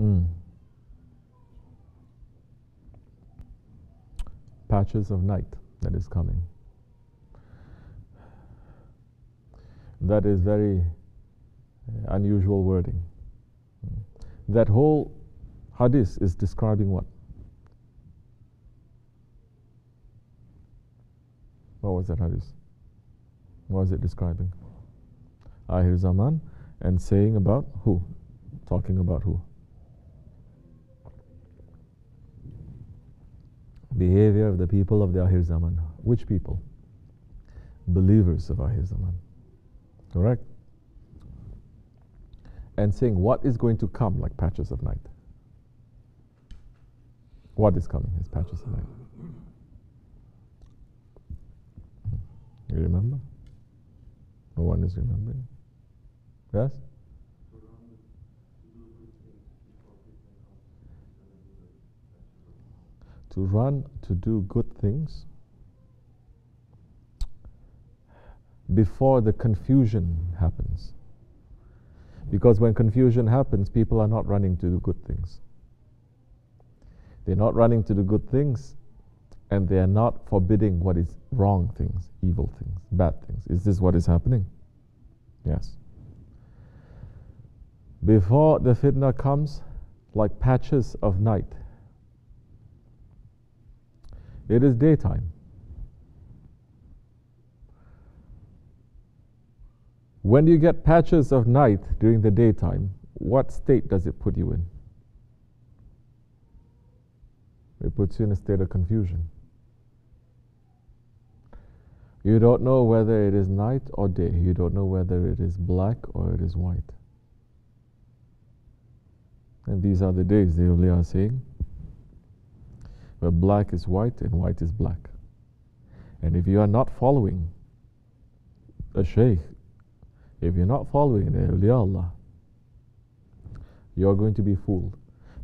Mm. Patches of night that is coming. That is very uh, unusual wording. Mm. That whole hadith is describing what? What was that hadith? What was it describing? Ahir Zaman and saying about who? Talking about who? Behavior of the people of the Ahir Zaman. Which people? Believers of Ahir Zaman. Correct? And saying what is going to come like patches of night. What is coming is patches of night. You remember? No one is remembering. Yes? To run to do good things before the confusion happens. Because when confusion happens, people are not running to do good things. They're not running to do good things, and they are not forbidding what is wrong things, evil things, bad things. Is this what is happening? Yes. Before the fitna comes, like patches of night, it is daytime. When you get patches of night during the daytime, what state does it put you in? It puts you in a state of confusion. You don't know whether it is night or day. You don't know whether it is black or it is white. And these are the days, the awliya are saying, where black is white and white is black. And if you are not following a sheikh, if you're not following the awliya Allah, you're going to be fooled.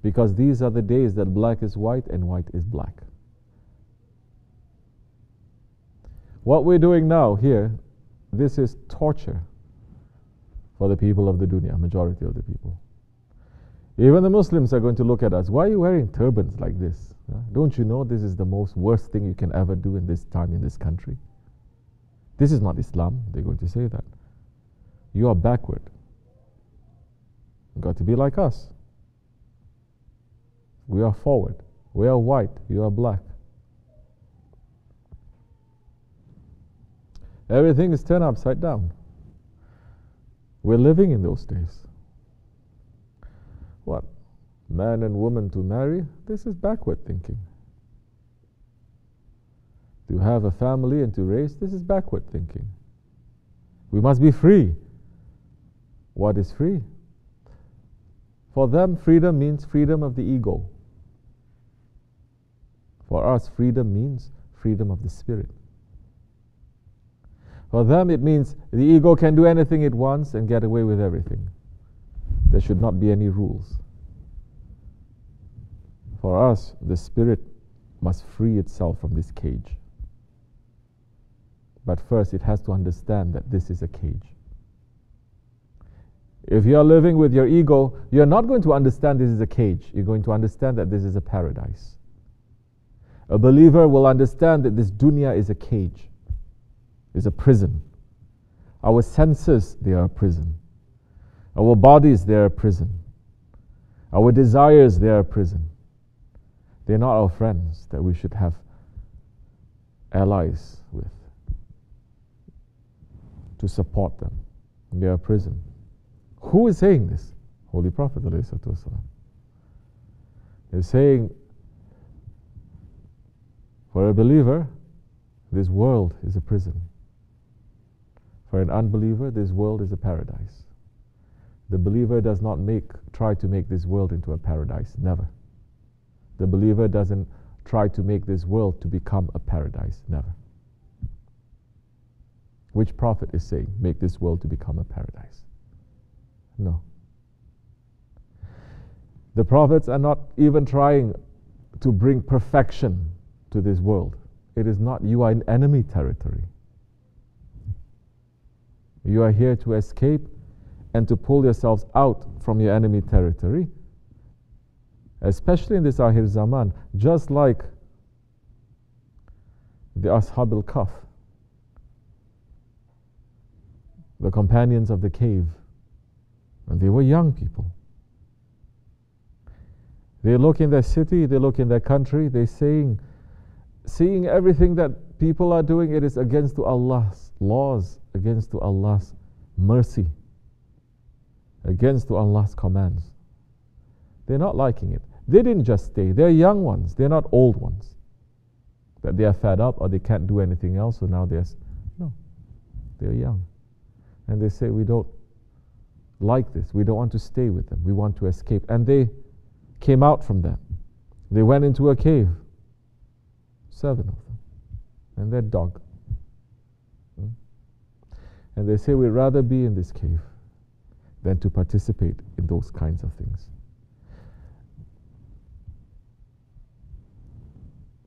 Because these are the days that black is white and white is black. What we're doing now here, this is torture for the people of the dunya, majority of the people. Even the Muslims are going to look at us. Why are you wearing turbans like this? Don't you know this is the most worst thing you can ever do in this time in this country? This is not Islam. They're going to say that. You are backward. You got to be like us. We are forward. We are white. You are black. Everything is turned upside down. We're living in those days. What? Man and woman to marry? This is backward thinking. To have a family and to raise? This is backward thinking. We must be free. What is free? For them, freedom means freedom of the ego. For us, freedom means freedom of the spirit. For them, it means the ego can do anything it wants and get away with everything. There should not be any rules. For us, the spirit must free itself from this cage. But first, it has to understand that this is a cage. If you are living with your ego, you're not going to understand this is a cage. You're going to understand that this is a paradise. A believer will understand that this dunya is a cage, is a prison. Our senses, they are a prison. Our bodies, they are a prison. Our desires, they are a prison. They're not our friends that we should have allies with to support them. They are a prison. Who is saying this? Holy Prophet. Is saying, for a believer, this world is a prison. For an unbeliever, this world is a paradise. The believer does not make, try to make this world into a paradise. Never. The believer doesn't try to make this world to become a paradise. Never. Which prophet is saying, make this world to become a paradise? No. The prophets are not even trying to bring perfection to this world. It is not, you are in enemy territory. You are here to escape and to pull yourselves out from your enemy territory especially in this Akhir Zaman, just like the Ashab al Kahf, the companions of the cave, and they were young people. They look in their city, they look in their country, they saying, seeing everything that people are doing, it is against to Allah's laws, against to Allah's mercy, against Allah's commands. They're not liking it. They didn't just stay. They're young ones. They're not old ones. That they are fed up or they can't do anything else, so now they're no. They're young. And they say, We don't like this. We don't want to stay with them. We want to escape. And they came out from that. They went into a cave. Seven of them. And their dog. Hmm? And they say, We'd rather be in this cave than to participate in those kinds of things.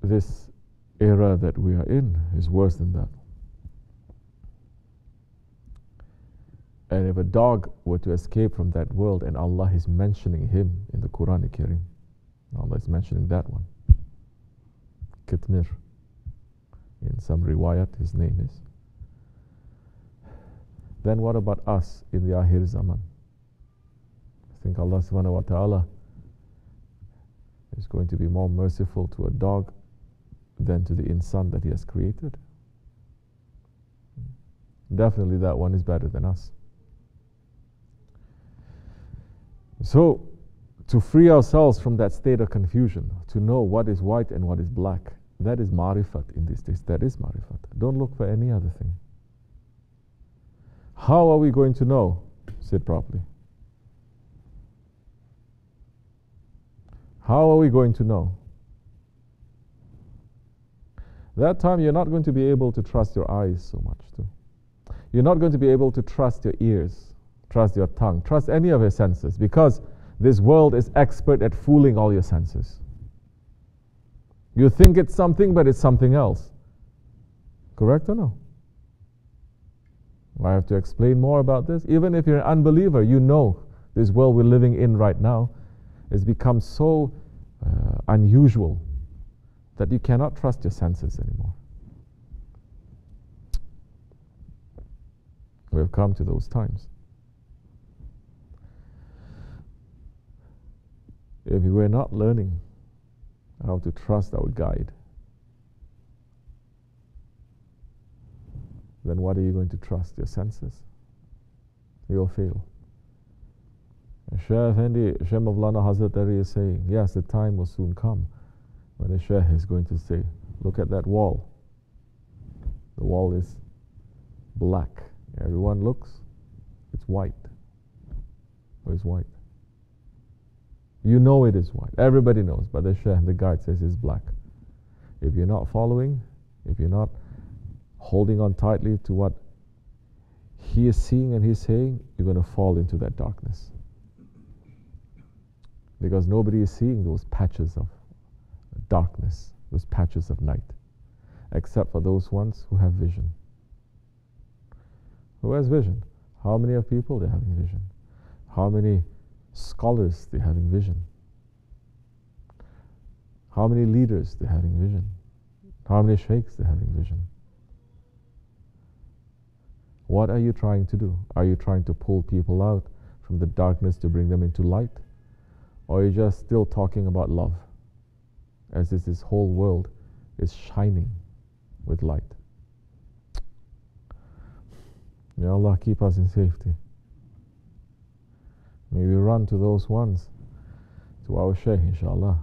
This era that we are in is worse than that. And if a dog were to escape from that world, and Allah is mentioning him in the Quran Kareem, Allah is mentioning that one. Kitmir. In some riwayat, his name is. Then what about us in the Akhir Zaman? I think Allah subhanahu wa ta'ala is going to be more merciful to a dog than to the insan that He has created. Definitely that one is better than us. So, to free ourselves from that state of confusion, to know what is white and what is black, that is marifat in these days. That is marifat. Don't look for any other thing. How are we going to know? Sit properly. How are we going to know? That time you're not going to be able to trust your eyes so much too. You're not going to be able to trust your ears, trust your tongue, trust any of your senses because this world is expert at fooling all your senses. You think it's something, but it's something else. Correct or no? I have to explain more about this. Even if you're an unbeliever, you know this world we're living in right now has become so uh, unusual that you cannot trust your senses anymore. We have come to those times. If we were not learning how to trust our guide, then what are you going to trust? Your senses? You'll fail. Shaykh Effendi, Shaykh Mawlana Hazrat Ali is saying, yes, the time will soon come when the Shaykh is going to say, look at that wall. The wall is black. Everyone looks, it's white. Or it's white. You know it is white. Everybody knows, but the Shaykh, the guide says it's black. If you're not following, if you're not holding on tightly to what he is seeing and he's saying, you're going to fall into that darkness. Because nobody is seeing those patches of darkness, those patches of night, except for those ones who have vision. Who has vision? How many of people they're having vision? How many scholars they're having vision? How many leaders they're having vision? How many sheikhs they're having vision? What are you trying to do? Are you trying to pull people out from the darkness to bring them into light? Or you're just still talking about love? As if this whole world is shining with light. May Allah keep us in safety. May we run to those ones, to our Shaykh, inshallah,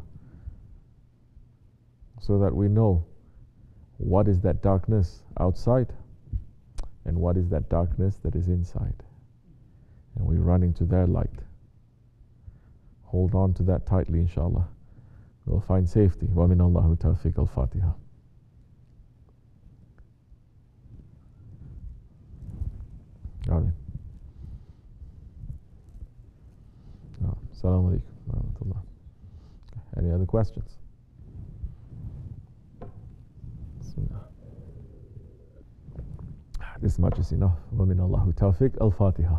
so that we know what is that darkness outside and what is that darkness that is inside. And we run into their light. Hold on to that tightly, inshallah. We'll find safety. Wa min Allahu tawfiq al Fatiha. Amen. Ah, assalamu alaikum wa rahmatullah. Any other questions? Ah, this much is enough. Wa min Allahu tawfiq al Fatiha.